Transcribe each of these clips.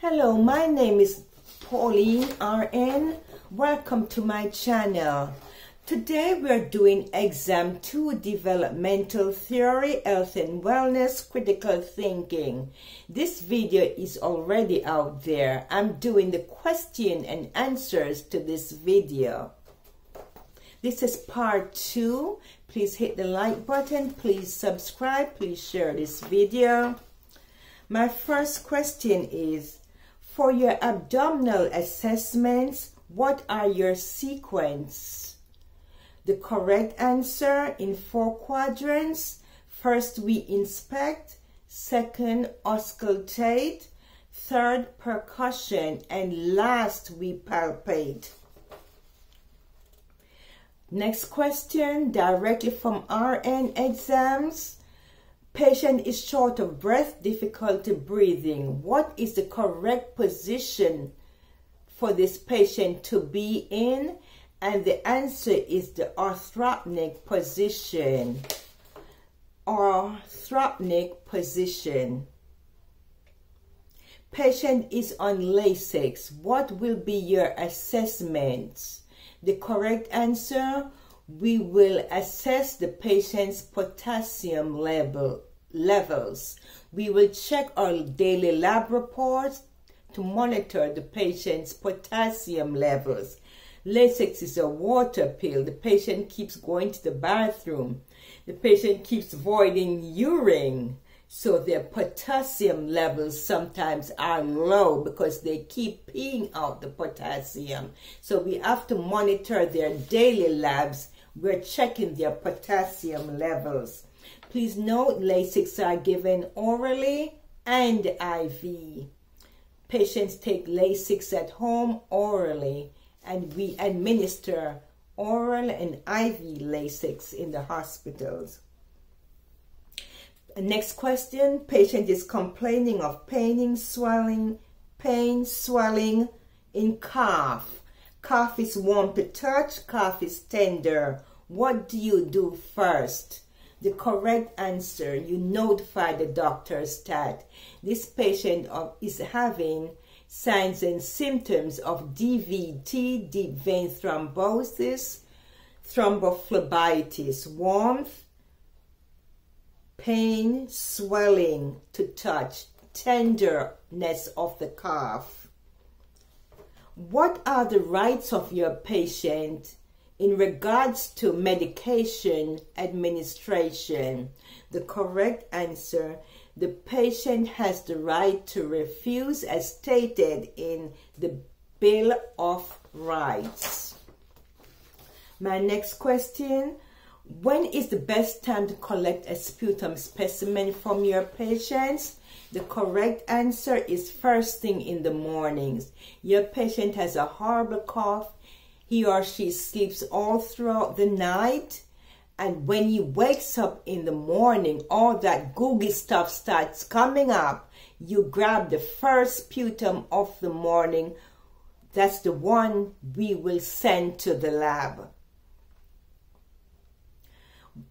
Hello, my name is Pauline RN. Welcome to my channel. Today we're doing exam 2 developmental theory, health and wellness, critical thinking. This video is already out there. I'm doing the question and answers to this video. This is part 2. Please hit the like button. Please subscribe. Please share this video. My first question is, for your abdominal assessments, what are your sequence? The correct answer in four quadrants. First, we inspect. Second, auscultate. Third, percussion. And last, we palpate. Next question, directly from RN exams. Patient is short of breath, difficulty breathing. What is the correct position for this patient to be in? And the answer is the orthopneic position. Orthopneic position. Patient is on Lasix. What will be your assessment? The correct answer, we will assess the patient's potassium level levels. We will check our daily lab reports to monitor the patient's potassium levels. Lasix is a water pill. The patient keeps going to the bathroom. The patient keeps voiding urine. So their potassium levels sometimes are low because they keep peeing out the potassium. So we have to monitor their daily labs. We're checking their potassium levels. Please note Lasix are given orally and IV. Patients take Lasix at home orally and we administer oral and IV Lasix in the hospitals. Next question, patient is complaining of paining, swelling, pain, swelling in calf. Calf is warm to touch, calf is tender. What do you do first? the correct answer, you notify the doctors that this patient is having signs and symptoms of DVT, deep vein thrombosis, thrombophlebitis, warmth, pain, swelling to touch, tenderness of the calf. What are the rights of your patient in regards to medication administration, the correct answer, the patient has the right to refuse as stated in the Bill of Rights. My next question, when is the best time to collect a sputum specimen from your patients? The correct answer is first thing in the mornings. Your patient has a horrible cough he or she sleeps all throughout the night. And when he wakes up in the morning, all that gooey stuff starts coming up. You grab the first sputum of the morning. That's the one we will send to the lab.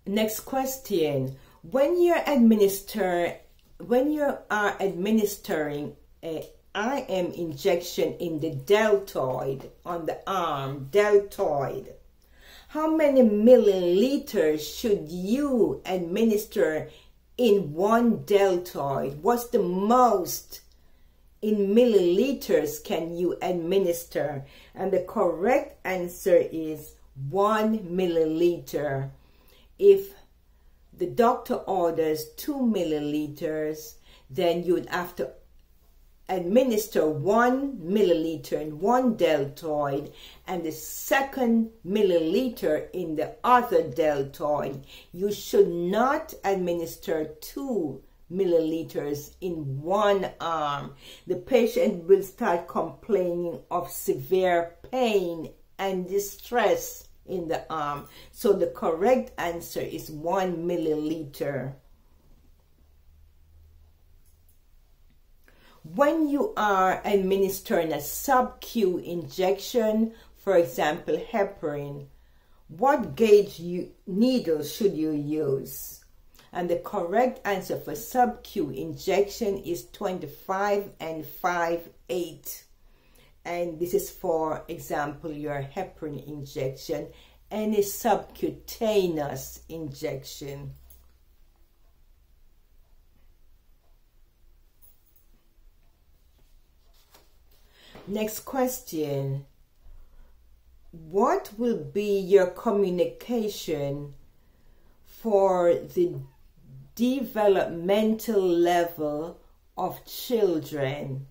Next question. When you're administer, when you are administering a IM injection in the deltoid on the arm, deltoid. How many milliliters should you administer in one deltoid? What's the most in milliliters can you administer? And the correct answer is one milliliter. If the doctor orders two milliliters, then you'd have to administer one milliliter in one deltoid and the second milliliter in the other deltoid. You should not administer two milliliters in one arm. The patient will start complaining of severe pain and distress in the arm. So the correct answer is one milliliter. When you are administering a sub-Q injection, for example, heparin, what gauge you, needle should you use? And the correct answer for sub-Q injection is 25 and 5 8. And this is for example your heparin injection, any subcutaneous injection. Next question. What will be your communication for the developmental level of children?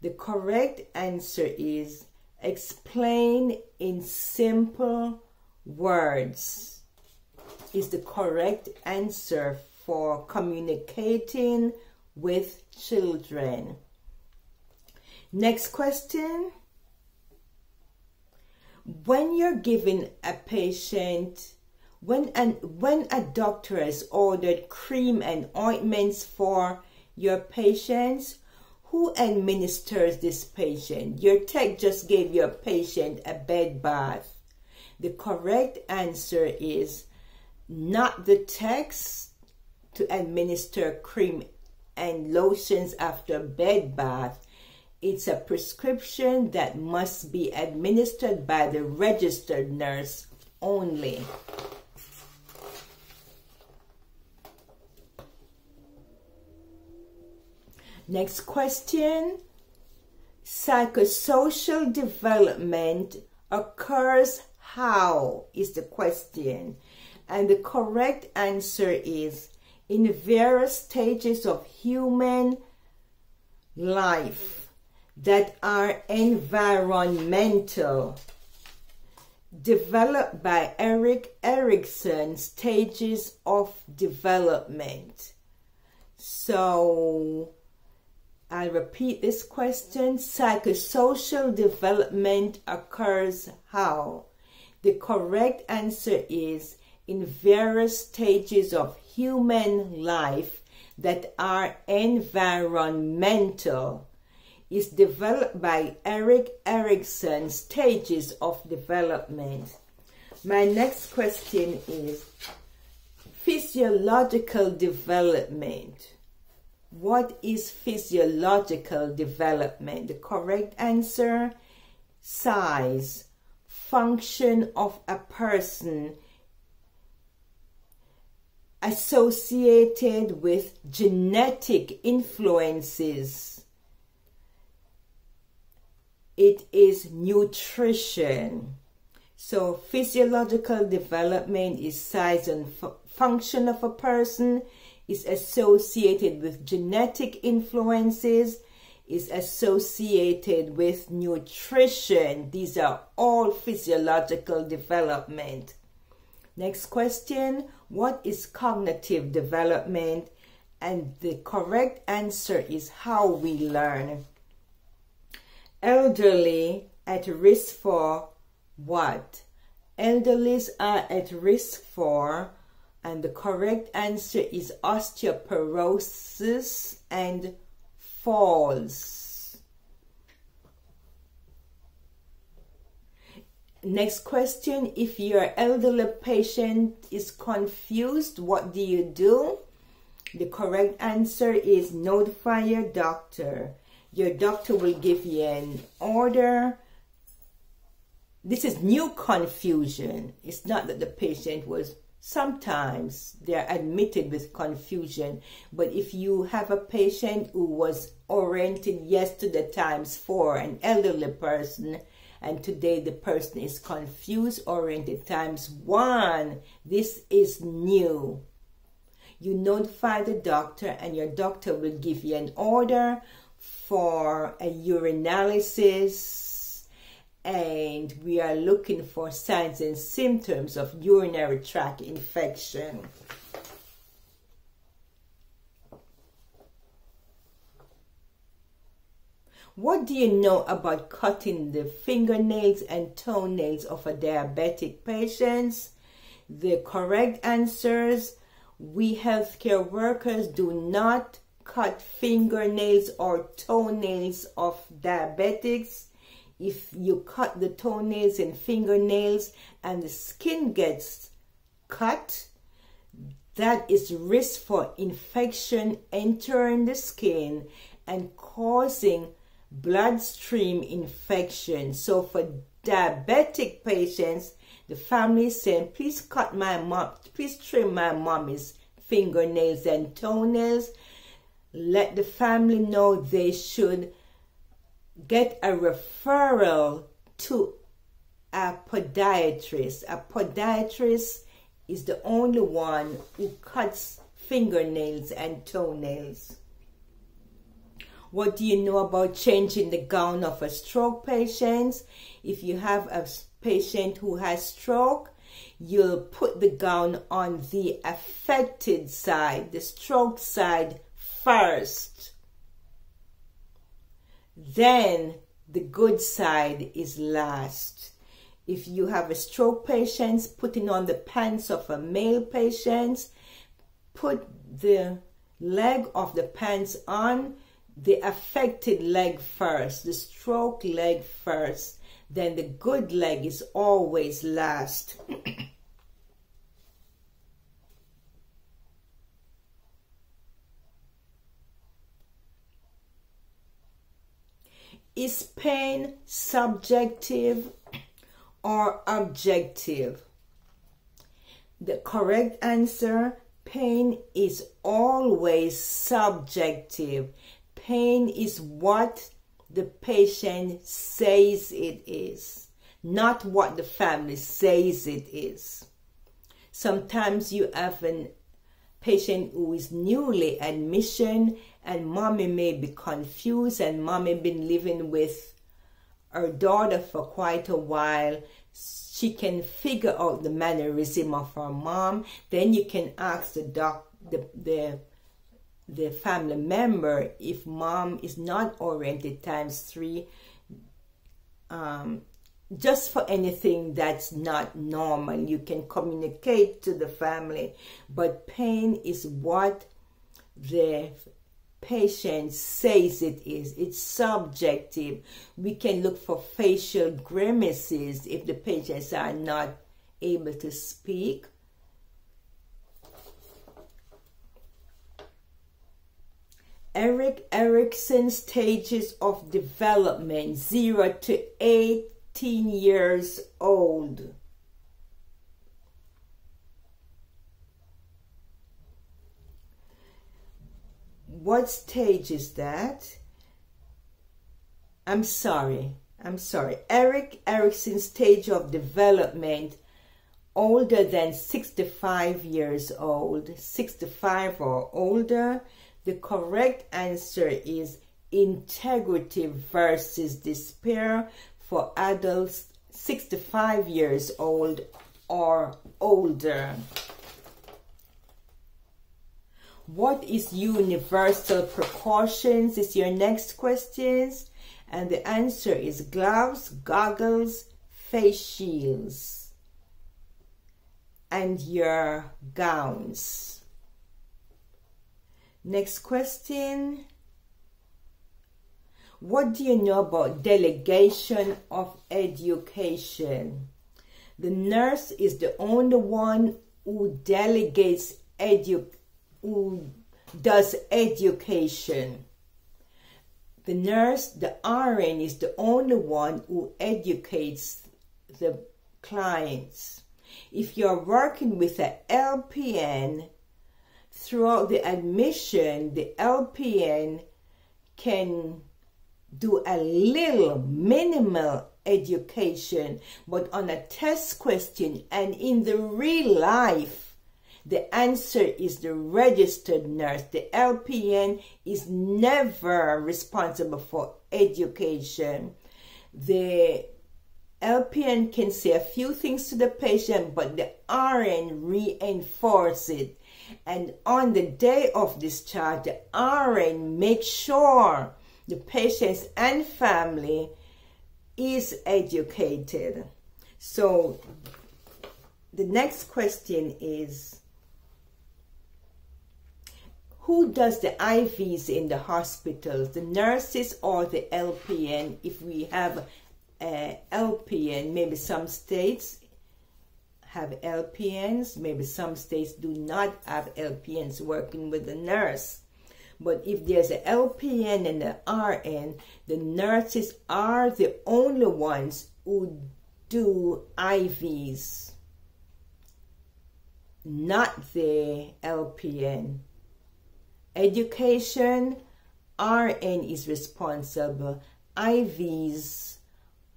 The correct answer is explain in simple words is the correct answer for communicating with children. Next question. When you're giving a patient, when, and when a doctor has ordered cream and ointments for your patients, who administers this patient? Your tech just gave your patient a bed bath. The correct answer is not the text to administer cream and lotions after bed bath. It's a prescription that must be administered by the registered nurse only. Next question. Psychosocial development occurs how is the question. And the correct answer is in the various stages of human life that are environmental, developed by Erik Erikson, stages of development. So, I'll repeat this question. Psychosocial development occurs how? The correct answer is in various stages of human life that are environmental is developed by Erik Erikson stages of development. My next question is physiological development. What is physiological development? The correct answer size, function of a person associated with genetic influences it is nutrition. So physiological development is size and function of a person, is associated with genetic influences, is associated with nutrition. These are all physiological development. Next question, what is cognitive development? And the correct answer is how we learn elderly at risk for what? Elderlies are at risk for, and the correct answer is osteoporosis and falls. Next question If your elderly patient is confused, what do you do? The correct answer is notify your doctor your doctor will give you an order. This is new confusion. It's not that the patient was sometimes they're admitted with confusion. But if you have a patient who was oriented yesterday times four, an elderly person, and today the person is confused oriented times one, this is new. You notify the doctor, and your doctor will give you an order for a urinalysis and we are looking for signs and symptoms of urinary tract infection. What do you know about cutting the fingernails and toenails of a diabetic patient? The correct answers, we healthcare workers do not cut fingernails or toenails of diabetics. If you cut the toenails and fingernails and the skin gets cut, that is risk for infection entering the skin and causing bloodstream infection. So for diabetic patients, the family saying, please cut my mom, please trim my mommy's fingernails and toenails. Let the family know they should get a referral to a podiatrist. A podiatrist is the only one who cuts fingernails and toenails. What do you know about changing the gown of a stroke patient? If you have a patient who has stroke, you'll put the gown on the affected side, the stroke side first. Then the good side is last. If you have a stroke patient, putting on the pants of a male patient, put the leg of the pants on the affected leg first, the stroke leg first, then the good leg is always last. is pain subjective or objective? The correct answer pain is always subjective. Pain is what the patient says it is, not what the family says it is. Sometimes you have a patient who is newly admission and mommy may be confused and mommy been living with her daughter for quite a while. She can figure out the mannerism of her mom. Then you can ask the doc the the the family member if mom is not oriented times three um, just for anything that's not normal. You can communicate to the family but pain is what the patient says it is. It's subjective. We can look for facial grimaces if the patients are not able to speak. Erik Erikson stages of development 0 to 18 years old. What stage is that? I'm sorry. I'm sorry. Erik Erikson's stage of development older than 65 years old, 65 or older. The correct answer is integrity versus despair for adults 65 years old or older. What is universal precautions is your next questions. And the answer is gloves, goggles, face shields, and your gowns. Next question. What do you know about delegation of education? The nurse is the only one who delegates education who does education. The nurse, the RN, is the only one who educates the clients. If you're working with an LPN, throughout the admission, the LPN can do a little minimal education, but on a test question and in the real life, the answer is the registered nurse. The LPN is never responsible for education. The LPN can say a few things to the patient, but the RN reinforces it. And on the day of discharge, the RN makes sure the patients and family is educated. So the next question is who does the IVs in the hospitals, the nurses or the LPN? If we have uh, a LPN, maybe some states have LPNs. Maybe some states do not have LPNs working with the nurse. But if there's an LPN and an RN, the nurses are the only ones who do IVs, not the LPN. Education, RN is responsible. IVs,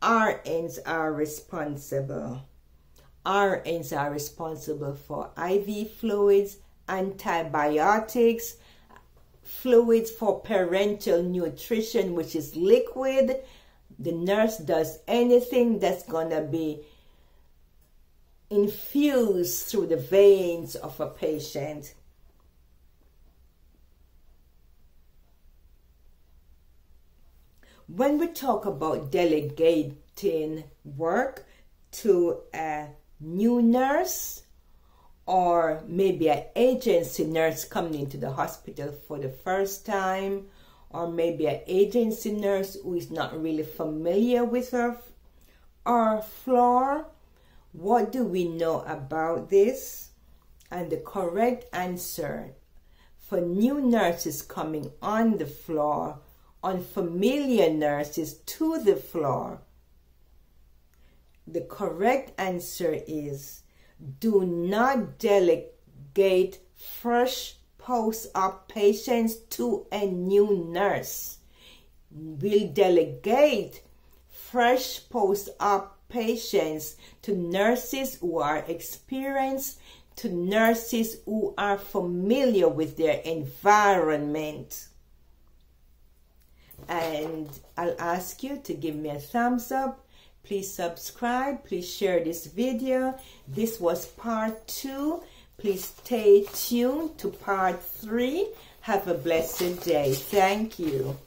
RNs are responsible. RNs are responsible for IV fluids, antibiotics, fluids for parenteral nutrition, which is liquid. The nurse does anything that's going to be infused through the veins of a patient. When we talk about delegating work to a new nurse or maybe an agency nurse coming into the hospital for the first time or maybe an agency nurse who is not really familiar with her our floor what do we know about this? And the correct answer for new nurses coming on the floor unfamiliar nurses to the floor the correct answer is do not delegate fresh post-op patients to a new nurse. We'll delegate fresh post-op patients to nurses who are experienced, to nurses who are familiar with their environment. And I'll ask you to give me a thumbs up Please subscribe. Please share this video. This was part two. Please stay tuned to part three. Have a blessed day. Thank you.